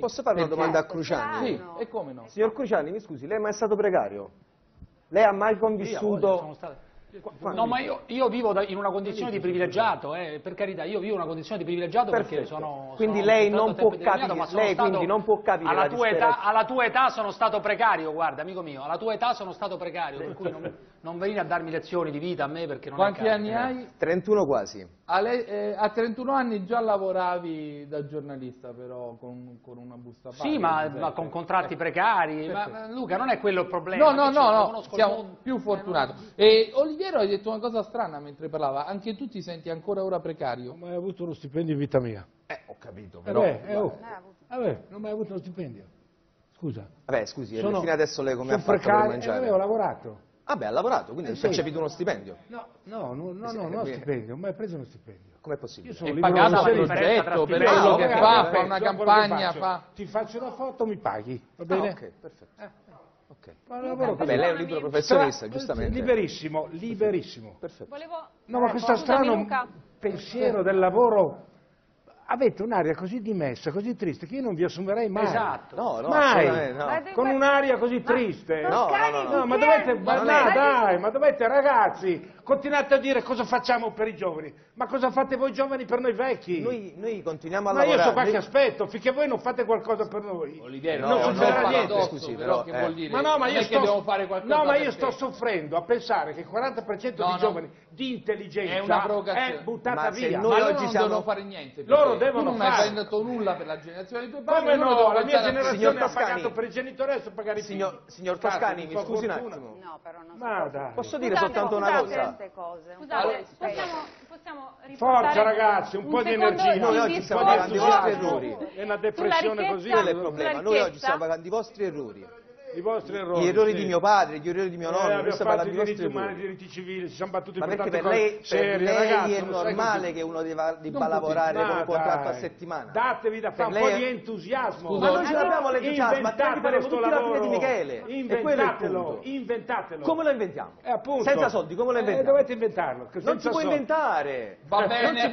Posso fare una domanda a Cruciani? Sì, e come no? Signor Cruciani, mi scusi, lei è mai stato precario? Lei ha mai convissuto... No, ma io, io vivo da- in una condizione di privilegiato, eh, per carità, io vivo in una condizione di privilegiato perché Perfetto. sono... Quindi sono lei non può capire- ma sono lei quindi non può capire alla la tua, età, alla tua età sono stato precario, guarda, amico mio, alla tua età sono stato precario, per cui non, non venire a darmi lezioni di vita a me perché non Quanti anni hai? 31 quasi. A, lei- eh, a 31 anni già lavoravi da giornalista però con, con una busta paga. Sì, ma, ma con contratti precari, ma, Luca non è quello il problema. No, no, no, no, conosco il siamo mondo. più Eh, fortunati. E Oliviero hai detto una cosa strana mentre parlava, anche tu ti senti ancora ora precario? Non ho mai avuto uno stipendio in vita mia. Eh, ho capito, Eh però... beh, eh, oh. Vabbè, non ho mai avuto uno stipendio. Scusa. Vabbè, scusi, Sono- fino adesso lei come ha fatto per precario, mangiare? eh, ho lavorato. Vabbè, ha lavorato, quindi Eh, ha sì. percepito uno stipendio. No, no, no, no, no, non ho quindi- stipendio, ho mai preso uno stipendio. Com'è possibile? Io sono È libero pagato per progetto, per quello che No, fa, fa una campagna, fa... Ti faccio una foto, mi paghi, va Ah, bene? ok, perfetto. Ok. Ma Vabbè, lei è un libero professionista, Stra- giustamente. Liberissimo, liberissimo. Perfetto. Volevo... No, ma Eh, questo scusami, strano Luca. pensiero del lavoro... Avete un'aria così dimessa, così triste, che io non vi assumerei mai. Esatto. No, no, Mai. no. Ma Con un'aria così triste. No, no, no, no. No, ma dovete, ma dai, ma dovete, ragazzi, continuate a dire cosa facciamo per i giovani. Ma cosa fate voi giovani per noi vecchi? Noi, noi continuiamo a ma io lavorare. so qua che Noi- aspetto, finché voi non fate qualcosa per noi. Oliviero, No, non no, succederà no, niente. scusi, però, che eh. vuol dire? Ma no, ma io è sto, che devo fare qualcosa no, ma io sto soffrendo a pensare che il 40% No, di no. giovani di intelligenza È una provocazione. è buttata Ma via. noi Ma loro oggi non siamo- devono fare niente. per Loro devono tu non fare. hai fatto nulla per la generazione dei tuoi padri. Come no? La mia generazione Signor ha pagato per i genitori adesso pagare i Signor, figli. signor Cazzo, Toscani, mi scusi un attimo. No, però non so. Ma dai. Posso dire Scusate, soltanto una cosa? Scusate, po' di possiamo, possiamo riportare Forza ragazzi, un, po' di energia. Noi oggi stiamo pagando i vostri errori. È una depressione così. Quello è il problema. Noi oggi stiamo pagando i vostri errori. I vostri errori. Gli errori sì. di mio padre, gli errori di mio Eh, nonno, noi abbiamo fatto i diritti umani, i diritti civili, ci siamo battuti Ma per tante per lei, cose per serie, lei ragazzi, è normale così. che uno debba, debba lavorare con un contratto a settimana? Datevi da fare un po' lei di è- entusiasmo. Scusa, Ma non ce l'abbiamo l'entusiasmo, altrimenti faremo tutti la fine lavoro. di Michele. E quello è il Inventatelo, inventatelo. Come lo inventiamo? Eh, appunto. Senza soldi, come lo Eh, inventiamo? dovete inventarlo. che Non si può inventare. Va bene,